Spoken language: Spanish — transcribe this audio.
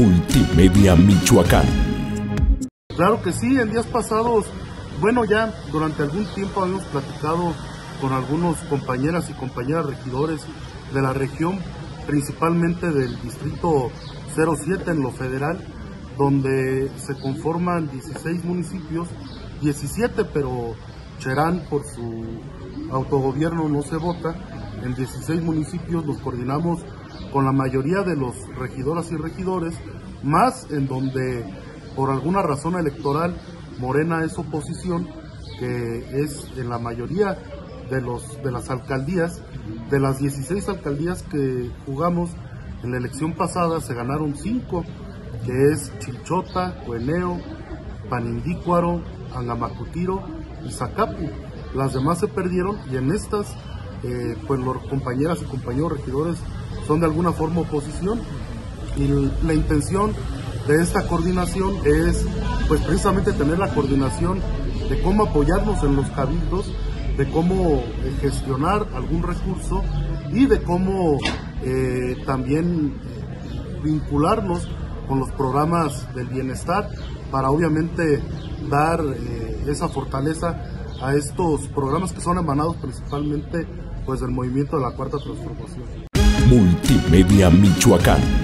Multimedia Michoacán. Claro que sí, en días pasados, bueno, ya durante algún tiempo habíamos platicado con algunos compañeras y compañeras regidores de la región, principalmente del distrito 07 en lo federal, donde se conforman 16 municipios, 17, pero Cherán por su autogobierno no se vota, en 16 municipios nos coordinamos con la mayoría de los regidoras y regidores, más en donde por alguna razón electoral Morena es oposición, que es en la mayoría de, los, de las alcaldías, de las 16 alcaldías que jugamos en la elección pasada se ganaron 5, que es Chilchota, Cueneo, Panindícuaro, Angamacutiro y Zacapu. Las demás se perdieron y en estas, eh, pues los compañeras y compañeros regidores son de alguna forma oposición. Y la intención de esta coordinación es pues precisamente tener la coordinación de cómo apoyarnos en los cabildos, de cómo eh, gestionar algún recurso y de cómo eh, también vincularnos con los programas del bienestar para obviamente dar esa fortaleza a estos programas que son emanados principalmente pues del movimiento de la cuarta transformación. Multimedia Michoacán